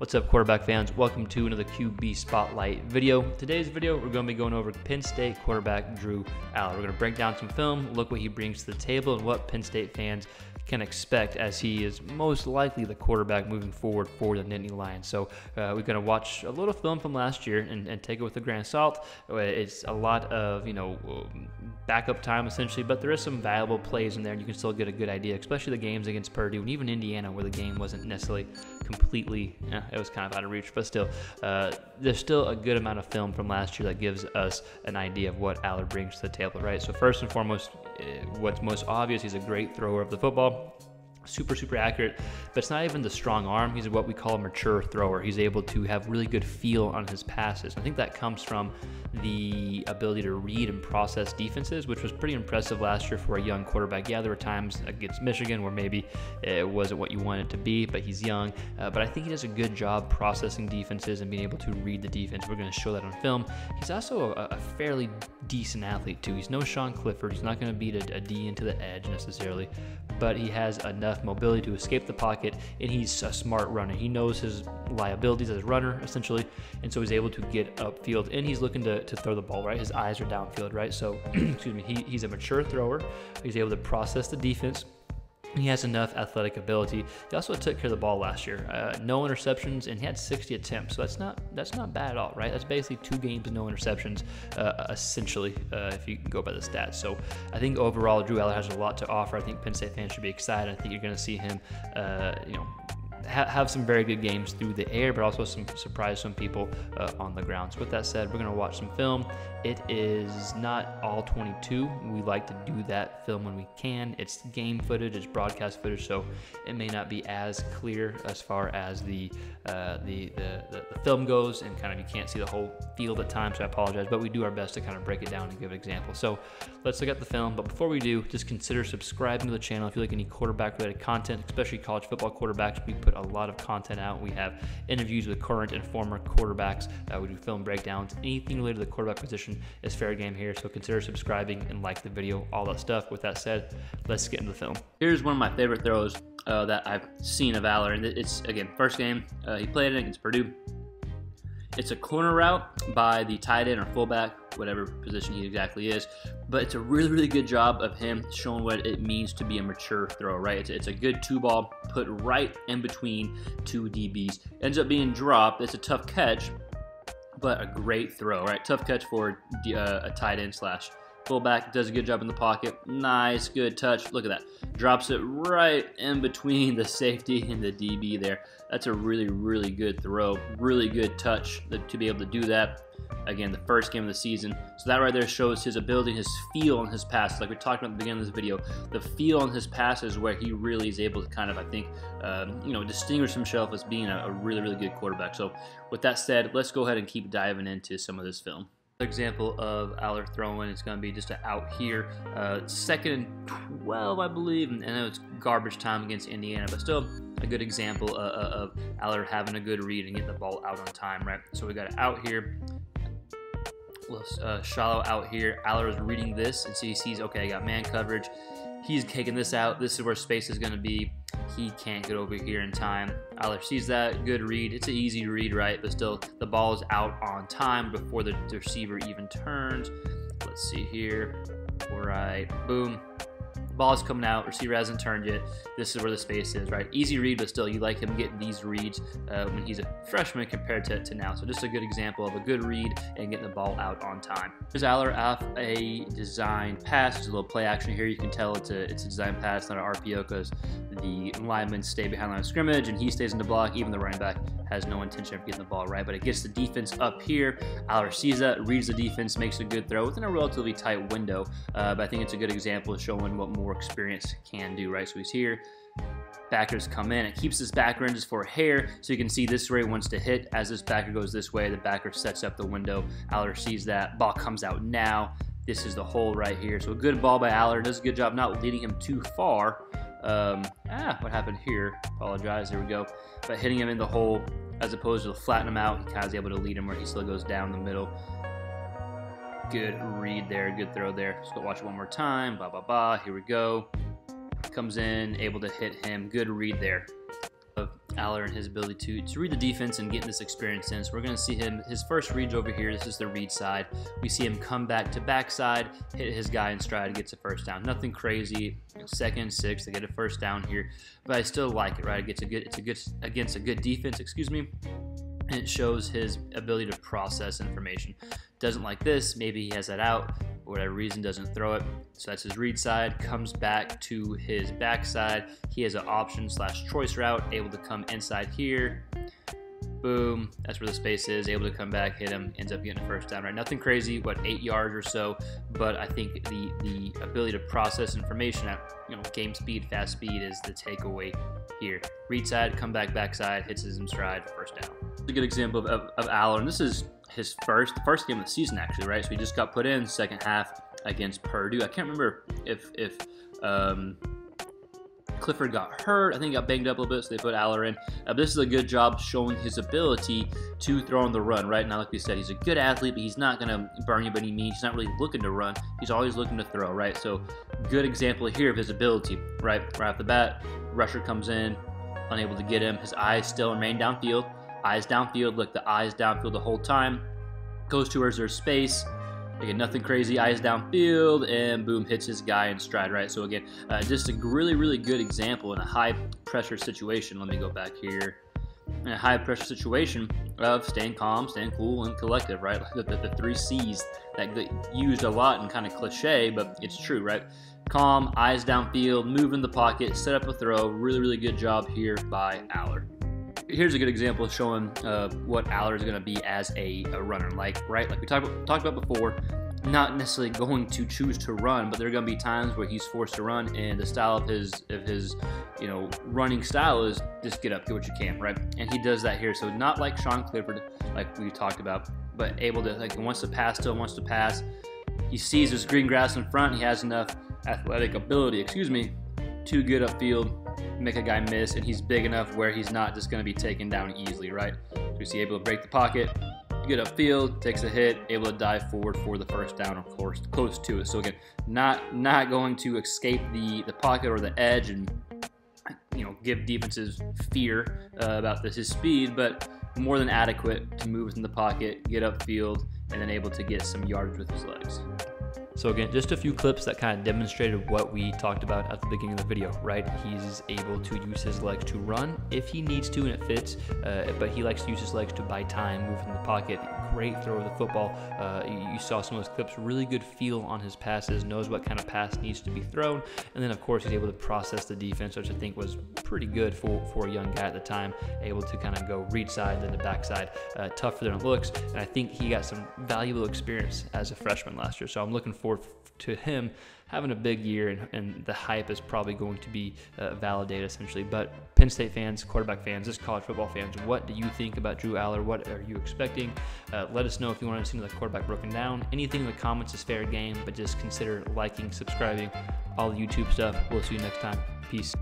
What's up, quarterback fans? Welcome to another QB Spotlight video. Today's video, we're going to be going over Penn State quarterback Drew Allar. We're going to break down some film, look what he brings to the table, and what Penn State fans can expect as he is most likely the quarterback moving forward for the Nittany Lions. So uh, we're going to watch a little film from last year and, and, take it with a grain of salt. Uh, it's a lot of, you know, backup time essentially, but there is some valuable plays in there and you can still get a good idea, especially the games against Purdue and even Indiana where the game wasn't necessarily completely, eh, it was kind of out of reach, but still, uh, there's still a good amount of film from last year that gives us an idea of what Allar brings to the table, right? So first and foremost, eh, what's most obvious, he's a great thrower of the football super super accurate but it's not even the strong arm. He's what we call a mature thrower. He's able to have really good feel on his passes. I think that comes from the ability to read and process defenses which was pretty impressive last year for a young quarterback. Yeah there were times against michigan where maybe it wasn't what you wanted to be but he's young. Uh, but i think he does a good job processing defenses and being able to read the defense. We're going to show that on film. He's also a, a, fairly decent athlete too. He's no sean clifford. He's not going to beat a, a d into the edge necessarily but he has enough mobility to escape the pocket, and he's a smart runner. He knows his liabilities as a runner, essentially, and so he's able to get upfield, and he's looking to, to throw the ball, right? His eyes are downfield, right? So, excuse me, he, he's a mature thrower. He's able to process the defense he has enough athletic ability. He also took care of the ball last year. Uh, no interceptions, and he had 60 attempts. So that's not that's not bad at all, right? That's basically two games no interceptions, uh, essentially, uh, if you go by the stats. So I think overall, Drew Allar has a lot to offer. I think Penn State fans should be excited. I think you're going to see him, uh, you know, ha- have some very good games through the air, but also some surprise some people uh, on the ground. So with that said, we're going to watch some film. It is not all 22. We like to do that film when we can. It's game footage, it's broadcast footage, so it may not be as clear as far as the uh, the, the, the, the film goes, and kind of you can't see the whole field at times. So I apologize, but we do our best to kind of break it down and give an example. So let's look at the film. But before we do, just consider subscribing to the channel if you like any quarterback related content, especially college football quarterbacks. We put a lot of content out. We have interviews with current and former quarterbacks. Uh, we do film breakdowns. Anything related to the quarterback position is fair game here. So consider subscribing and like the video, all that stuff. With that said, let's get into the film. Here's one of my favorite throws uh, that I've seen of Allar. And it's, again, first game. Uh, he played it against Purdue. It's a corner route by the tight end or fullback, whatever position he exactly is. But it's a really, really good job of him showing what it means to be a mature throw, right? It's, it's a good two ball put right in between two DBs. Ends up being dropped. It's a tough catch, but a great throw, right? Tough catch for uh, a tight end slash Fullback does a good job in the pocket. Nice, good touch. Look at that. Drops it right in between the safety and the DB there. That's a really, really good throw. Really good touch to be able to do that. Again, the first game of the season. So that right there shows his ability, his feel on his passes. Like we talked about at the beginning of this video, the feel on his passes is where he really is able to kind of, I think, um, you know, distinguish himself as being a, a really, really good quarterback. So with that said, let's go ahead and keep diving into some of this film example of Allar throwing is going to be just out here, uh, second and 12, I believe, and I know it's garbage time against Indiana, but still a good example uh, uh of Allar having a good read and getting the ball out on time, right? So we got it out here, uh, shallow out here. Allar is reading this, and so he sees, okay, I got man coverage. He's taking this out. This is where space is going to be. He can't get over here in time. Allar sees that. Good read. It's an easy read, right? But still, the ball is out on time before the receiver even turns. Let's see here. All right. Boom ball's coming out, receiver hasn't turned yet. This is where the space is, right? Easy read, but still, you like him getting these reads uh, when he's a freshman compared to, to now. So just a good example of a good read and getting the ball out on time. Here's Allar off a design pass. There's a little play action here. You can tell it's a, it's a design pass, not an RPO, because the linemen stay behind line of scrimmage and he stays in the block. Even the running back has no intention of getting the ball right, but it gets the defense up here. Allar sees that, reads the defense, makes a good throw within a relatively tight window. Uh, but I think it's a good example of showing what more experience can do, right? So he's here. Backers come in. It keeps his backer in just for hair, so you can see this way wants to hit. As this backer goes this way, the backer sets up the window. Allar sees that. Ball comes out now. This is the hole right here. So a good ball by Allar. Does a good job not leading him too far. Um, ah, what happened here? Apologize. There we go. But hitting him in the hole as opposed to flatten him out, he kind of is able to lead him where he still goes down the middle. Good read there. Good throw there. Let's go watch it one more time. Blah, blah, blah. Here we go. Comes in, able to hit him. Good read there. Allar and his ability to, to read the defense and get this experience in. So we're going to see him, his first reads over here. This is the read side. We see him come back to backside, hit his guy in stride, gets a first down. Nothing crazy. Second, six, they get a first down here. But I still like it, right? It gets a good, it's a good, against a good defense, excuse me. And it shows his ability to process information. Doesn't like this, maybe he has that out for whatever reason doesn't throw it. So that's his read side, comes back to his backside. He has an option slash choice route, able to come inside here. Boom, that's where the space is, able to come back, hit him, ends up getting a first down, right? Nothing crazy, what, eight yards or so, but I think the, the ability to process information at, you know, game speed, fast speed is the takeaway here. Read side, come back, backside, hits his in stride, first down. A good example of, of, of Allar, and this is his first first game of the season actually, right? So he just got put in second half against Purdue. I can't remember if if um, Clifford got hurt. I think he got banged up a little bit, so they put Allar in. Uh, this is a good job showing his ability to throw on the run, right? Now, like we said, he's a good athlete, but he's not going to burn you by any means. He's not really looking to run. He's always looking to throw, right? So, good example here of his ability, right? Right off the bat, rusher comes in, unable to get him. His eyes still remain downfield. Eyes downfield, look, the eyes downfield the whole time. Goes towards their space. Again, nothing crazy, eyes downfield, and boom, hits his guy in stride, right? So again, uh, just a really, really good example in a high pressure situation. Let me go back here. In a high pressure situation of staying calm, staying cool, and collective, right? Like the, the, the three C's that get used a lot and kind of cliche, but it's true, right? Calm, eyes downfield, move in the pocket, set up a throw. Really, really good job here by Allar here's a good example showing uh, what Allar is going to be as a, a, runner. Like, right, like we talked talked about before, not necessarily going to choose to run, but there are going to be times where he's forced to run, and the style of his of his you know running style is just get up, get what you can, right? And he does that here. So not like Sean Clifford, like we talked about, but able to like wants to pass, still wants to pass. He sees this green grass in front. He has enough athletic ability, excuse me, to get upfield make a guy miss, and he's big enough where he's not just going to be taken down easily, right? So we see able to break the pocket, get upfield, takes a hit, able to dive forward for the first down, of course, close to it. So again, not not going to escape the the pocket or the edge and you know give defenses fear uh, about this, his speed, but more than adequate to move within the pocket, get upfield, and then able to get some yards with his legs. So again, just a few clips that kind of demonstrated what we talked about at the beginning of the video, right? He's able to use his legs to run if he needs to and it fits, uh, but he likes to use his legs to buy time, move in the pocket. Great throw of the football. Uh, you, saw some of those clips, really good feel on his passes, knows what kind of pass needs to be thrown, and then of course he's able to process the defense, which I think was pretty good for, for a young guy at the time, able to kind of go read side, then the backside. Uh, tougher than it looks, and I think he got some valuable experience as a freshman last year, so I'm looking forward to him having a big year, and, and the hype is probably going to be uh, validated essentially. But Penn State fans, quarterback fans, just college football fans, what do you think about Drew Allar? What are you expecting? Uh, let us know if you want to see the quarterback broken down. Anything in the comments is fair game, but just consider liking, subscribing, all the YouTube stuff. We'll see you next time. Peace.